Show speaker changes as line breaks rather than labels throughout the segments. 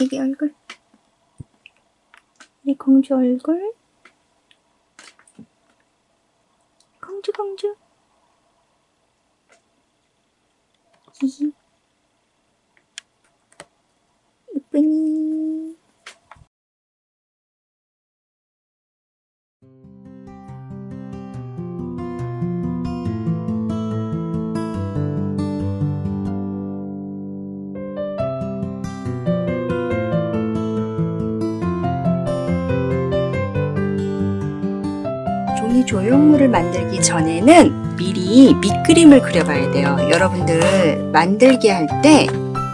애기 얼굴. 우리 공주 얼굴. 이 조형물을 만들기 전에는 미리 밑그림을 그려봐야 돼요. 여러분들 만들기 할 때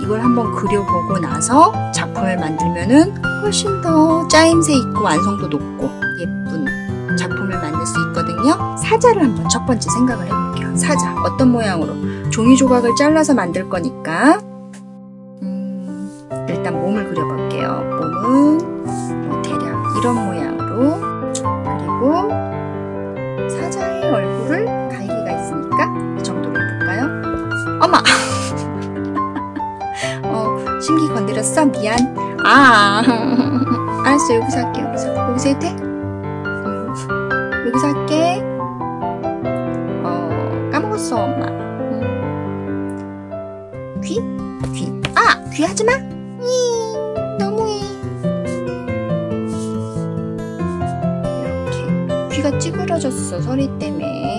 이걸 한번 그려보고 나서 작품을 만들면은 훨씬 더 짜임새 있고 완성도 높고 예쁜 작품을 만들 수 있거든요. 사자를 한번 첫 번째 생각을 해볼게요. 사자 어떤 모양으로 종이 조각을 잘라서 만들 거니까 음, 일단 몸을 그려볼게요. 몸은 뭐 대략 이런 모양 아, 알았어. 여기서 할게. 여기서. 여기서 해도 돼? 음, 여기서 할게. 어, 까먹었어, 엄마. 음. 귀? 귀. 아! 귀 하지 마! 이, 너무해. 이렇게. 귀가 찌그러졌어 소리 때문에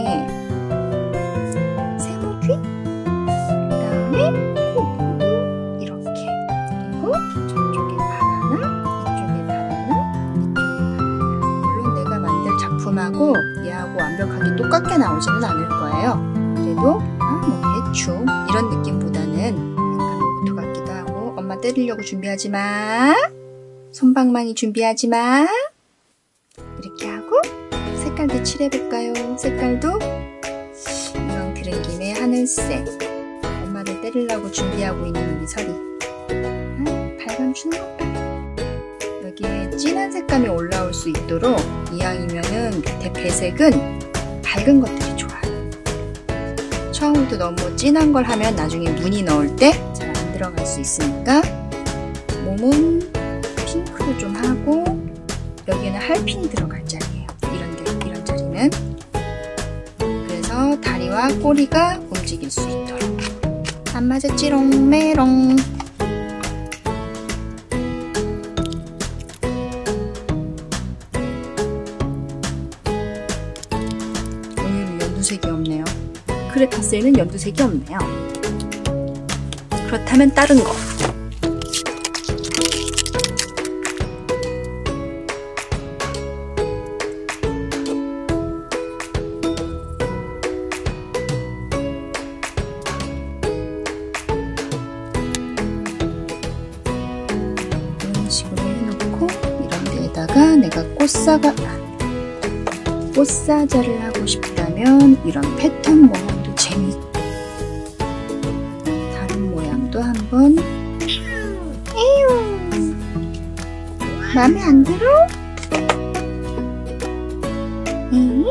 똑같게 나오지는 않을 거예요. 그래도 아 뭐 대충 이런 느낌보다는 약간 로봇 같기도 하고 엄마 때리려고 준비하지 마. 손방망이 준비하지 마. 이렇게 하고 색깔도 칠해볼까요? 색깔도? 이왕 들은 김에 하늘색. 엄마를 때리려고 준비하고 있는 우리. 설이 아, 발감 주는 것 봐. 여기에 진한 색감이 올라올 수 있도록 이왕이면은 배색은 밝은 것들이 좋아요. 처음부터 너무 진한 걸 하면 나중에 무늬 넣을 때 잘 안 들어갈 수 있으니까 몸은 핑크도 좀 하고 여기에는 할핀이 들어갈 자리예요. 이런 데, 이런 자리는. 그래서 다리와 꼬리가 움직일 수 있도록. 안 맞았지롱, 메롱. 크레파스에는 연두색이 없네요. 그렇다면 다른 거. 이런 식으로 해놓고 이런 데에다가 내가 꽃사가 꽃사자를 하고 싶다면 이런 패턴 모양 한번 에휴 마음에 안 들어? 에이.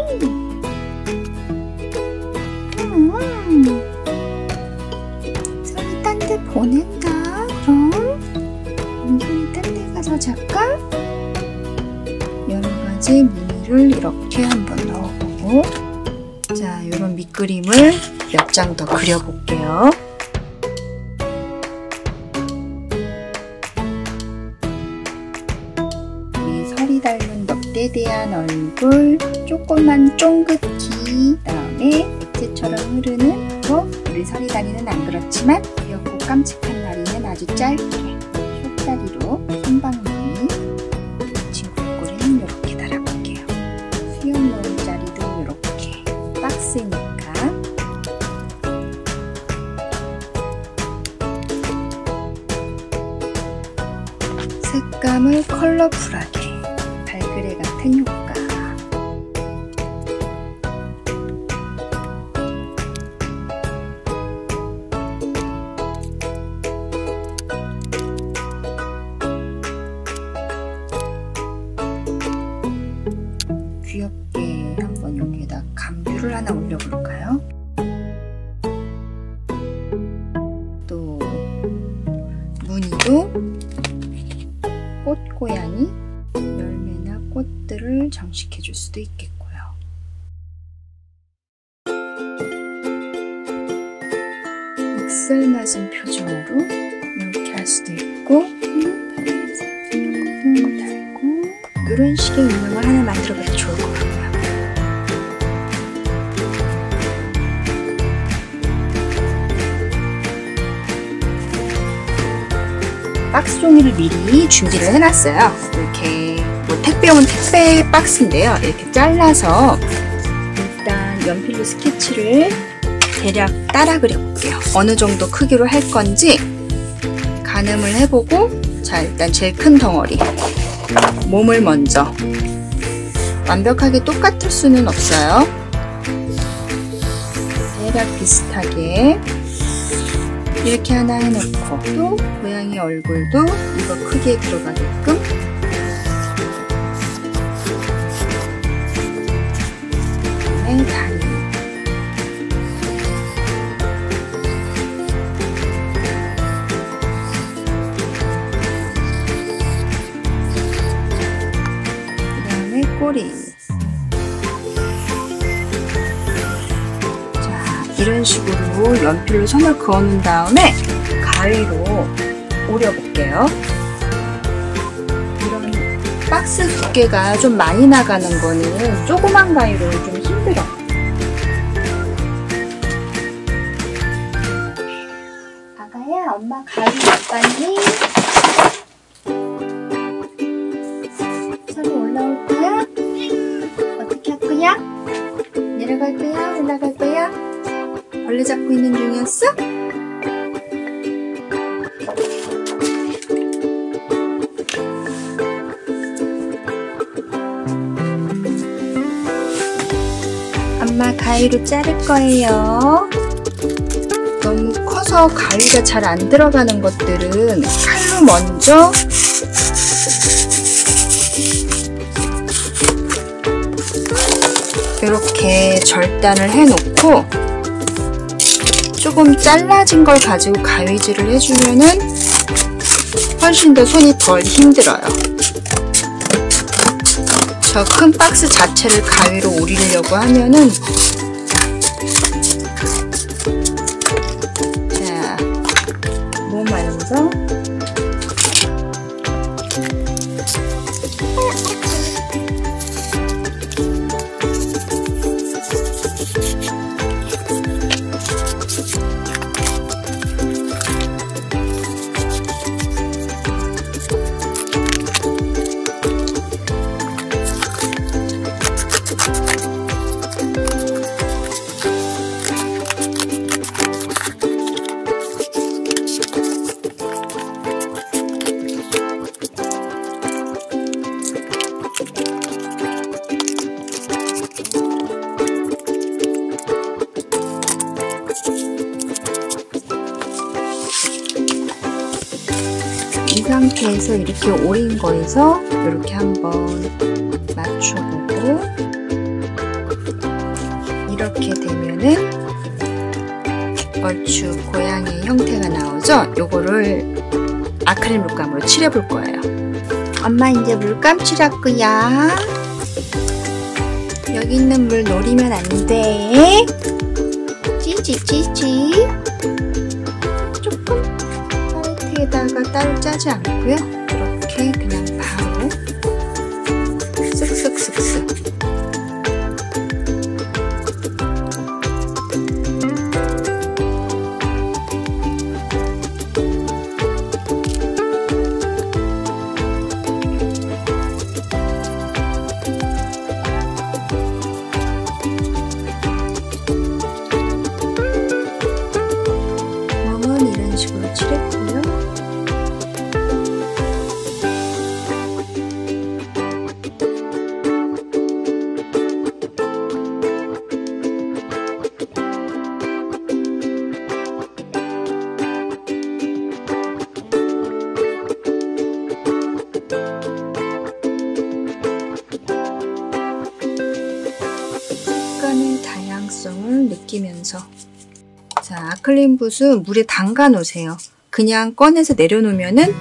음. 손이 딴데 보낸다 그럼 엉덩이 딴데 가서 잠깐 여러 가지 무늬를 이렇게 한번 넣어보고 자 이런 밑그림을 몇 장 더 그려볼게요 얼굴 조그만 쫑긋기 그다음에 액체처럼 흐르는 거 우리 설이 다리는 안 그렇지만 귀엽고 깜찍한 다리는 아주 짧게 숏다리로 손방망이 친구 꼬리는 이렇게 달아볼게요. 수염 놓은 자리도 이렇게 박스니까. 색감을 컬러풀하게 발그레 같은 효과 또 무늬도 꽃고양이, 열매나 꽃들을 장식해 줄 수도 있겠고요. 믹슬맞은 표정으로 이렇게 할 수도 있고 달고 이런 식의 인형을 하나 만들어봐도 좋을 것 같아요. 박스 종이를 미리 준비를 해놨어요. 이렇게 뭐 택배 온 택배 박스인데요. 이렇게 잘라서 일단 연필로 스케치를 대략 따라 그려볼게요. 어느 정도 크기로 할 건지 가늠을 해보고 자 일단 제일 큰 덩어리 몸을 먼저 완벽하게 똑같을 수는 없어요. 대략 비슷하게 이렇게 하나 해놓고 또 고양이 얼굴도 이거 크게 들어가게끔. 다리 그다음에 이런 식으로 연필로 선을 그어놓은 다음에 가위로 오려볼게요. 이런 박스 두께가 좀 많이 나가는 거는 조그만 가위로 좀 힘들어. 아가야, 엄마 가위 못 봤니? 벌레 잡고 있는 중이었어? 엄마 가위로 자를 거예요. 너무 커서 가위가 잘 안 들어가는 것들은 칼로 먼저 이렇게 절단을 해놓고 조금 잘라진 걸 가지고 가위질을 해주면은 훨씬 더 손이 덜 힘들어요. 저 큰 박스 자체를 가위로 오리려고 하면은 자, 몸이 상태에서 이렇게 오린 거에서 이렇게 한번 맞춰보고 이렇게 되면은 얼추 고양이 형태가 나오죠? 요거를 아크릴 물감으로 칠해볼 거예요. 엄마 이제 물감 칠할 거야. 여기 있는 물 노리면 안 돼. 찌지. 팔레트에다가 따로 짜지 않고요. 이렇게 그냥 클린 붓은 물에 담가 놓으세요. 그냥 꺼내서 내려놓으면은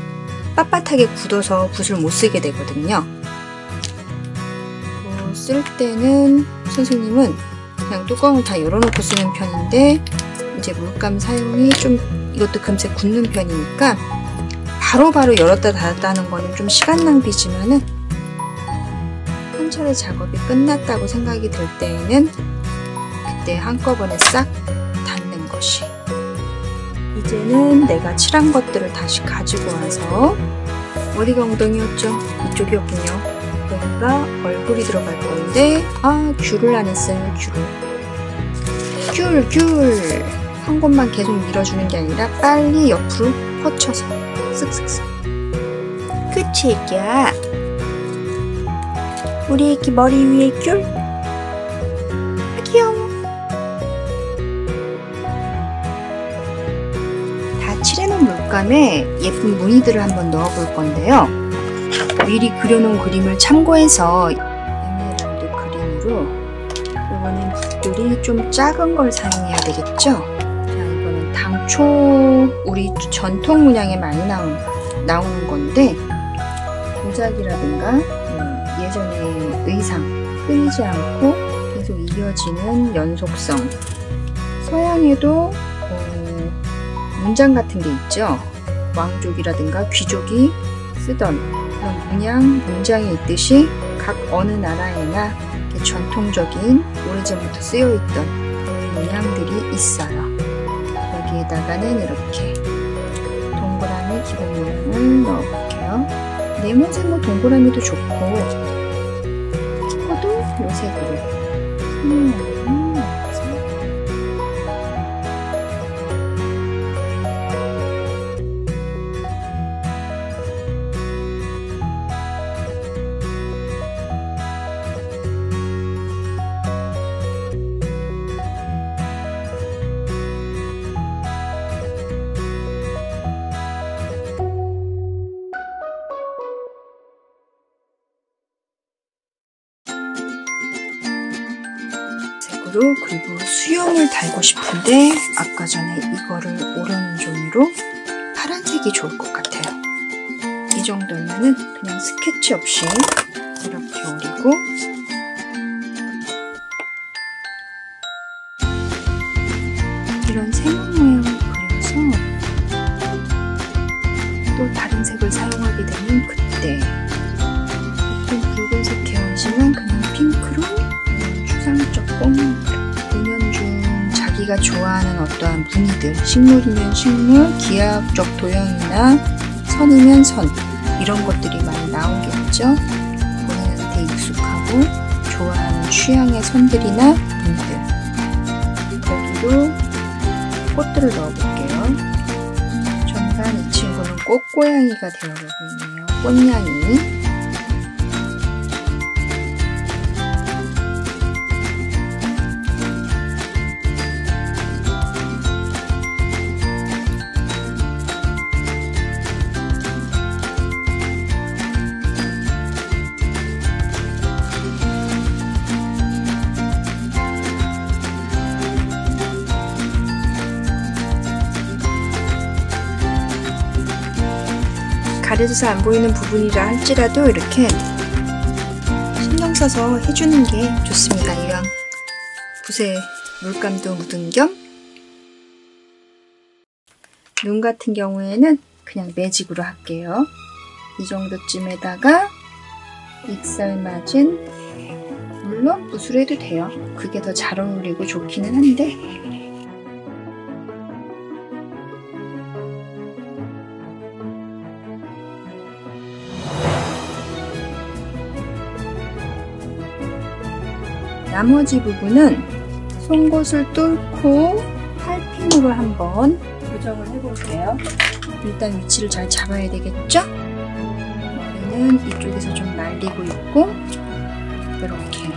빳빳하게 굳어서 붓을 못 쓰게 되거든요. 어, 쓸 때는 선생님은 그냥 뚜껑을 다 열어놓고 쓰는 편인데 이제 물감 사용이 좀 이것도 금세 굳는 편이니까 바로바로 바로 열었다 닫았다 하는 거는 좀 시간 낭비지만은 한 차례 작업이 끝났다고 생각이 들 때에는 그때 한꺼번에 싹 이제는 내가 칠한 것들을 다시 가지고 와서 어디가 엉덩이였죠? 이쪽이었군요. 여기가 얼굴이 들어갈 건데 아 귤을 안 했어요 귤 귤, 귤. 한 곳만 계속 밀어주는 게 아니라 빨리 옆으로 뻗쳐서 쓱쓱쓱 그치 애기야 우리 애기 머리 위에 귤 물감에 예쁜 무늬들을 한번 넣어 볼 건데요. 미리 그려놓은 그림을 참고해서 에메랄드 그림으로 이거는 붓들이 좀 작은 걸 사용해야 되겠죠? 자, 이거는 당초 우리 전통 문양에 많이 나온, 나오는 건데 도자기라든가 음, 예전의 의상 끊이지 않고 계속 이어지는 연속성. 서양에도 어, 문장 같은 게 있죠 왕족이라든가 귀족이 쓰던 그런 문양, 문장이 있듯이 각 어느 나라에나 전통적인 오래전부터 쓰여있던 그런 문양들이 있어요. 여기에다가는 이렇게 동그라미 기본 모양을 넣어볼게요. 네모세모 동그라미도 좋고 코도 요색으로 색으로 그리고 수염을 달고 싶은데 아까 전에 이거를 오려는 종이로 파란색이 좋을 것 같아요. 이 정도면은 그냥 스케치 없이 이렇게 오리고 추상적 뽕 은연중 자기가 좋아하는 어떠한 무늬들. 식물이면 식물, 기하학적 도형이나 선이면 선. 이런 것들이 많이 나오겠죠? 본인한테 익숙하고 좋아하는 취향의 선들이나 무늬들. 여기도 꽃들을 넣어볼게요. 전반 이 친구는 꽃고양이가 되어가고 있네요. 꽃냥이 가려져서 안 보이는 부분이라 할지라도 이렇게 신경 써서 해주는 게 좋습니다. 이왕 붓에 물감도 묻은 겸 눈 같은 경우에는 그냥 매직으로 할게요. 이 정도쯤에다가 익살맞은 물론 붓으로 해도 돼요. 그게 더 잘 어울리고 좋기는 한데 나머지 부분은 송곳을 뚫고 팔핀으로 한번 고정을 해볼게요. 일단 위치를 잘 잡아야 되겠죠? 머리는 이쪽에서 좀 날리고 있고 이렇게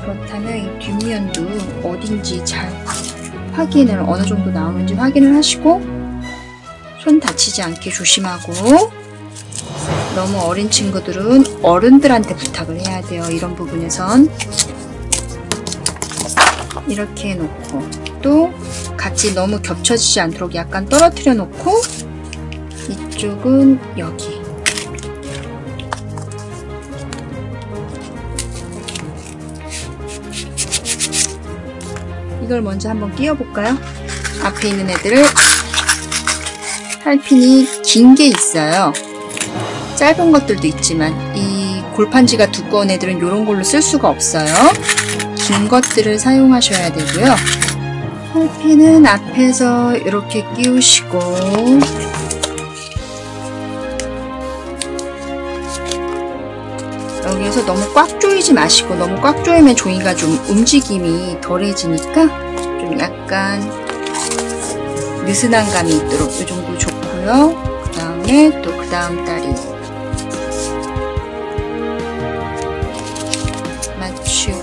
그렇다면 이 뒷면도 어딘지 잘 확인을 어느 정도 나오는지 확인을 하시고 손 다치지 않게 조심하고 너무 어린 친구들은 어른들한테 부탁을 해야 돼요. 이런 부분에선 이렇게 해놓고 또 같이 너무 겹쳐지지 않도록 약간 떨어뜨려 놓고 이쪽은 여기. 이걸 먼저 한번 끼워 볼까요? 앞에 있는 애들을 팔핀이 긴 게 있어요. 짧은 것들도 있지만 이 골판지가 두꺼운 애들은 이런 걸로 쓸 수가 없어요. 긴 것들을 사용하셔야 되고요. 팔핀은 앞에서 이렇게 끼우시고 여기에서 너무 꽉 조이지 마시고 너무 꽉 조이면 종이가 좀 움직임이 덜해지니까 좀 약간 느슨한 감이 있도록 이 정도 좋고요. 그 다음에 또 그 다음 다리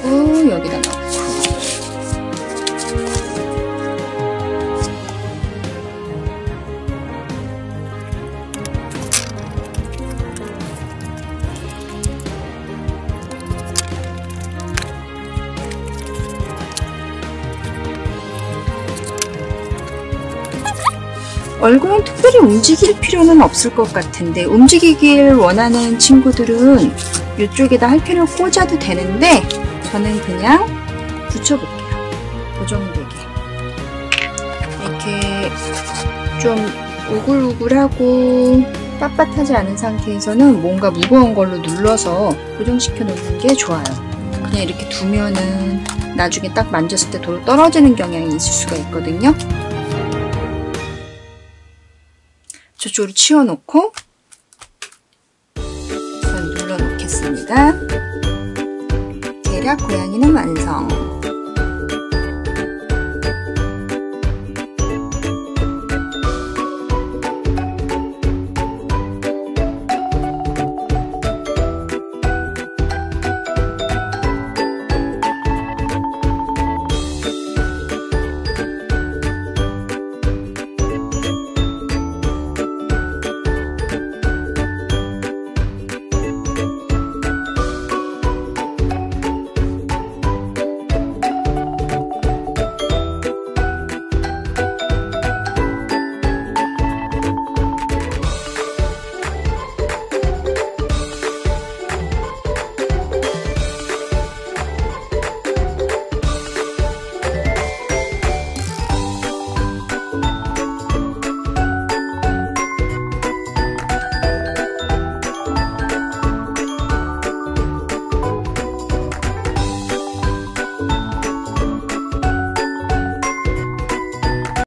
맞추고 여기다 넣고 얼굴은 특별히 움직일 필요는 없을 것 같은데 움직이길 원하는 친구들은 이쪽에다 할피를 꽂아도 되는데 저는 그냥 붙여볼게요. 고정되게 이렇게 좀 우글우글하고 빳빳하지 않은 상태에서는 뭔가 무거운 걸로 눌러서 고정시켜 놓는 게 좋아요. 그냥 이렇게 두면은 나중에 딱 만졌을 때 도로 떨어지는 경향이 있을 수가 있거든요. 저쪽으로 치워놓고 전 눌러 놓겠습니다. 고양이는 완성.